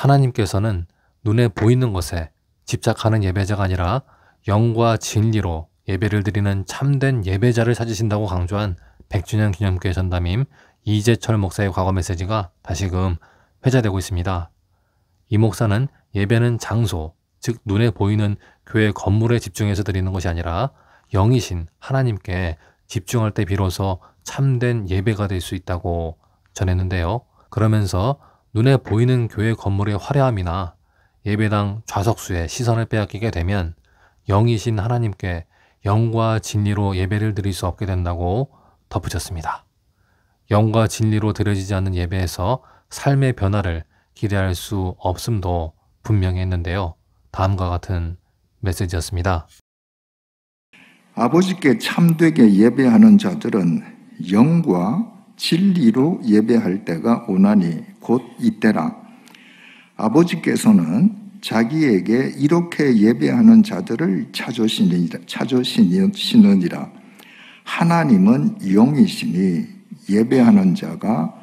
하나님께서는 눈에 보이는 것에 집착하는 예배자가 아니라 영과 진리로 예배를 드리는 참된 예배자를 찾으신다고 강조한 100주년 기념교회 전담임 이재철 목사의 과거 메시지가 다시금 회자되고 있습니다. 이 목사는 예배는 장소, 즉 눈에 보이는 교회 건물에 집중해서 드리는 것이 아니라 영이신 하나님께 집중할 때 비로소 참된 예배가 될 수 있다고 전했는데요. 그러면서 눈에 보이는 교회 건물의 화려함이나 예배당 좌석수의 시선을 빼앗기게 되면 영이신 하나님께 영과 진리로 예배를 드릴 수 없게 된다고 덧붙였습니다. 영과 진리로 드려지지 않는 예배에서 삶의 변화를 기대할 수 없음도 분명히 했는데요. 다음과 같은 메시지였습니다. 아버지께 참되게 예배하는 자들은 영과 진리로 예배할 때가 오나니 곧 이때라. 아버지께서는 자기에게 이렇게 예배하는 자들을 찾으시느니라. 하나님은 영이시니 예배하는 자가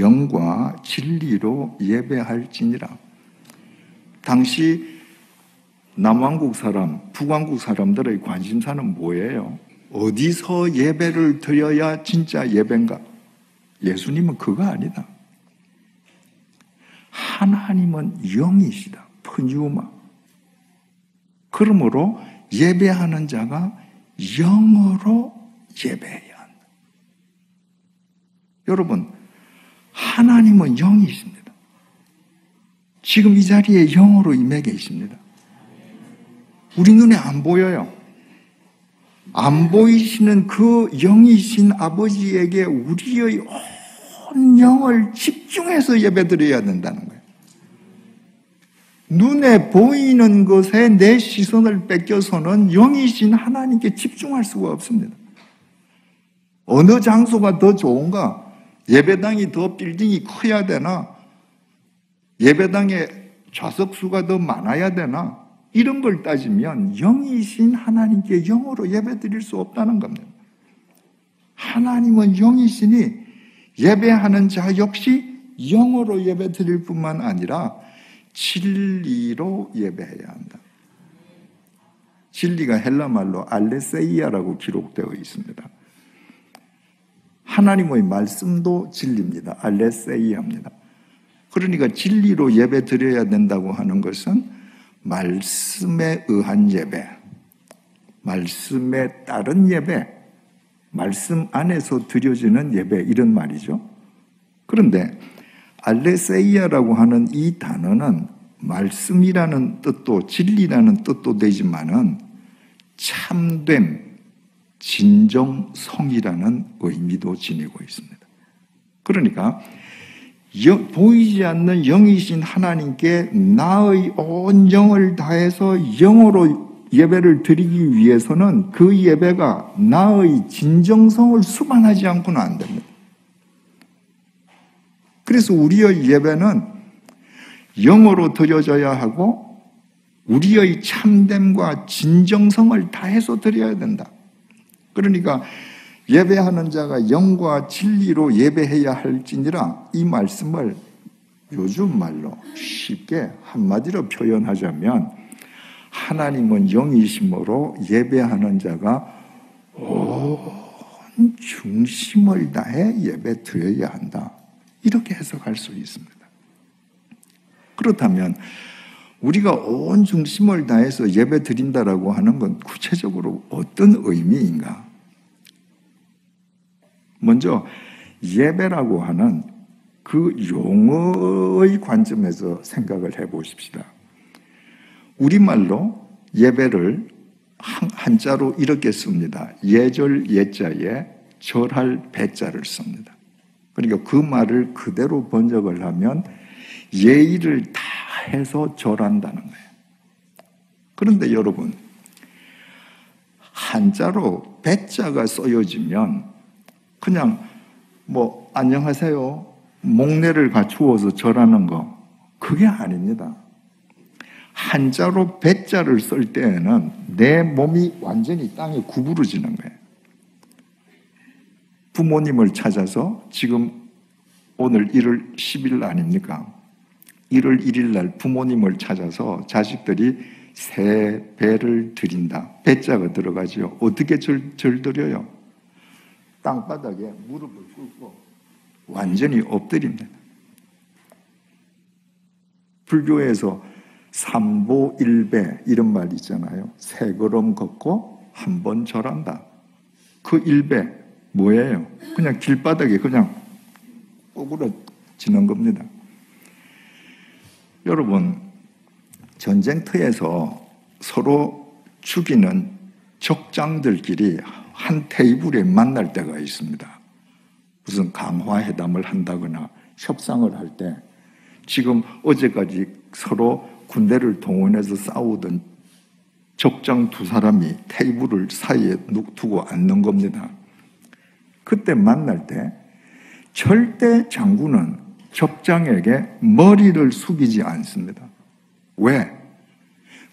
영과 진리로 예배할지니라. 당시 남왕국 사람, 북왕국 사람들의 관심사는 뭐예요? 어디서 예배를 드려야 진짜 예배인가? 예수님은 그거 아니다. 하나님은 영이시다. 푸뉴마. 그러므로 예배하는 자가 영어로 예배해야 한다. 여러분, 하나님은 영이십니다. 지금 이 자리에 영으로 임해 계십니다. 우리 눈에 안 보여요. 안 보이시는 그 영이신 아버지에게 우리의 온 영을 집중해서 예배드려야 된다는 거예요. 눈에 보이는 것에 내 시선을 뺏겨서는 영이신 하나님께 집중할 수가 없습니다. 어느 장소가 더 좋은가? 예배당이 더 빌딩이 커야 되나? 예배당에 좌석수가 더 많아야 되나? 이런 걸 따지면 영이신 하나님께 영으로 예배 드릴 수 없다는 겁니다. 하나님은 영이시니 예배하는 자 역시 영으로 예배 드릴 뿐만 아니라 진리로 예배해야 한다. 진리가 헬라말로 알레세이아라고 기록되어 있습니다. 하나님의 말씀도 진리입니다. 알레세이아입니다. 그러니까 진리로 예배 드려야 된다고 하는 것은 말씀에 의한 예배, 말씀에 따른 예배, 말씀 안에서 드려지는 예배 이런 말이죠. 그런데 알레세이아라고 하는 이 단어는 말씀이라는 뜻도 진리라는 뜻도 되지만은 참됨, 진정성이라는 의미도 지니고 있습니다. 그러니까 보이지 않는 영이신 하나님께 나의 온 영을 다해서 영으로 예배를 드리기 위해서는 그 예배가 나의 진정성을 수반하지 않고는 안 됩니다. 그래서 우리의 예배는 영어로 드려져야 하고 우리의 참됨과 진정성을 다해서 드려야 된다. 그러니까 예배하는 자가 영과 진리로 예배해야 할지니라 이 말씀을 요즘 말로 쉽게 한마디로 표현하자면 하나님은 영이심으로 예배하는 자가 온 중심을 다해 예배 드려야 한다. 이렇게 해석할 수 있습니다. 그렇다면 우리가 온 중심을 다해서 예배 드린다라고 하는 건 구체적으로 어떤 의미인가? 먼저 예배라고 하는 그 용어의 관점에서 생각을 해 보십시다. 우리말로 예배를 한자로 이렇게 씁니다. 예절 예자에 절할 배자를 씁니다. 그러니까 그 말을 그대로 번역을 하면 예의를 다 해서 절한다는 거예요. 그런데 여러분, 한자로 배자가 써여지면 그냥 뭐 안녕하세요. 목례를 갖추어서 절하는 거 그게 아닙니다. 한자로 배자를 쓸 때에는 내 몸이 완전히 땅에 구부러지는 거예요. 부모님을 찾아서 지금 오늘 1월 10일 아닙니까? 1월 1일 날 부모님을 찾아서 자식들이 새 배를 드린다. 배자가 들어가지요. 어떻게 절, 절 드려요? 땅바닥에 무릎을 꿇고 완전히 엎드립니다. 불교에서 삼보 일배 이런 말 있잖아요. 세 걸음 걷고 한 번 절한다. 그 일배 뭐예요? 그냥 길바닥에 그냥 꼬부러지는 겁니다. 여러분 전쟁터에서 서로 죽이는 적장들끼리 한 테이블에 만날 때가 있습니다. 무슨 강화 회담을 한다거나 협상을 할 때 지금 어제까지 서로 군대를 동원해서 싸우던 적장 두 사람이 테이블을 사이에 두고 앉는 겁니다. 그때 만날 때 절대 장군은 적장에게 머리를 숙이지 않습니다. 왜?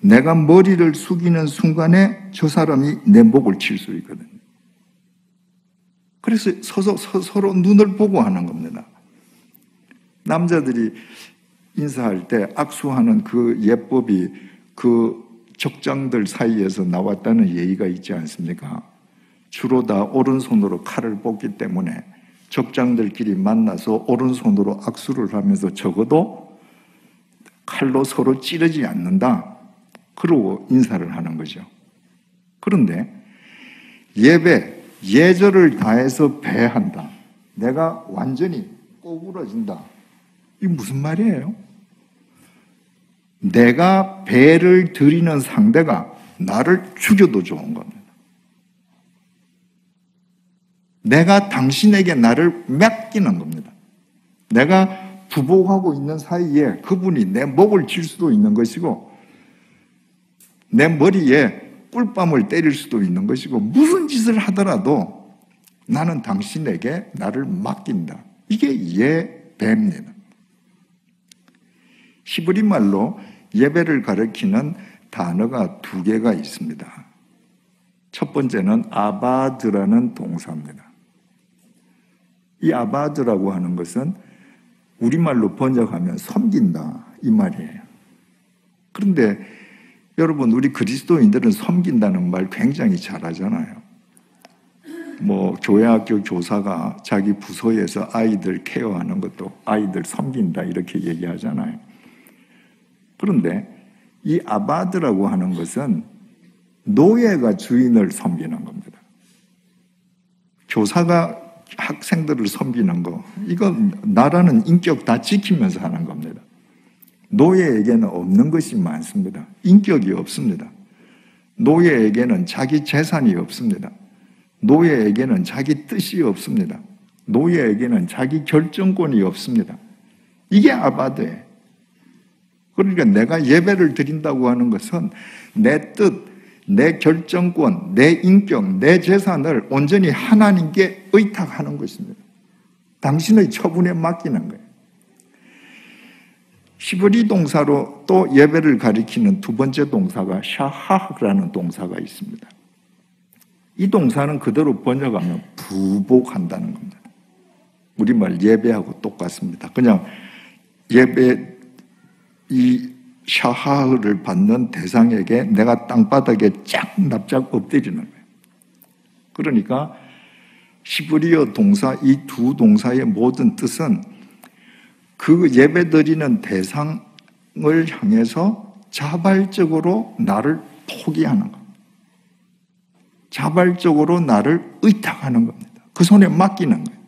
내가 머리를 숙이는 순간에 저 사람이 내 목을 칠 수 있거든요. 그래서 서서, 서로 눈을 보고 하는 겁니다. 남자들이 인사할 때 악수하는 그 예법이 그 적장들 사이에서 나왔다는 예의가 있지 않습니까? 주로 다 오른손으로 칼을 뽑기 때문에 적장들끼리 만나서 오른손으로 악수를 하면서 적어도 칼로 서로 찌르지 않는다. 그러고 인사를 하는 거죠. 그런데 예배, 예절을 다해서 배한다. 내가 완전히 꼬부러진다. 이 무슨 말이에요? 내가 배를 드리는 상대가 나를 죽여도 좋은 겁니다. 내가 당신에게 나를 맡기는 겁니다. 내가 부복하고 있는 사이에 그분이 내 목을 칠 수도 있는 것이고, 내 머리에 꿀밤을 때릴 수도 있는 것이고, 무슨 짓을 하더라도 나는 당신에게 나를 맡긴다. 이게 예배입니다. 히브리 말로 예배를 가리키는 단어가 두 개가 있습니다. 첫 번째는 아바드라는 동사입니다. 이 아바드라고 하는 것은 우리말로 번역하면 섬긴다 이 말이에요. 그런데 여러분 우리 그리스도인들은 섬긴다는 말 굉장히 잘하잖아요. 뭐 교회학교 교사가 자기 부서에서 아이들 케어하는 것도 아이들 섬긴다 이렇게 얘기하잖아요. 그런데 이 아바드라고 하는 것은 노예가 주인을 섬기는 겁니다. 교사가 학생들을 섬기는 거, 이건 나라는 인격 다 지키면서 하는 겁니다. 노예에게는 없는 것이 많습니다. 인격이 없습니다. 노예에게는 자기 재산이 없습니다. 노예에게는 자기 뜻이 없습니다. 노예에게는 자기 결정권이 없습니다. 이게 아바드예요. 그러니까 내가 예배를 드린다고 하는 것은 내 뜻, 내 결정권, 내 인격, 내 재산을 온전히 하나님께 의탁하는 것입니다. 당신의 처분에 맡기는 거예요. 히브리 동사로 또 예배를 가리키는 두 번째 동사가 샤하라는 동사가 있습니다. 이 동사는 그대로 번역하면 부복한다는 겁니다. 우리말 예배하고 똑같습니다. 그냥 예배 이 샤하를 받는 대상에게 내가 땅바닥에 쫙 납작 엎드리는 거예요. 그러니까 히브리어 동사 이 두 동사의 모든 뜻은 그 예배 드리는 대상을 향해서 자발적으로 나를 포기하는 것. 자발적으로 나를 의탁하는 겁니다. 그 손에 맡기는 거예요.